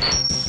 you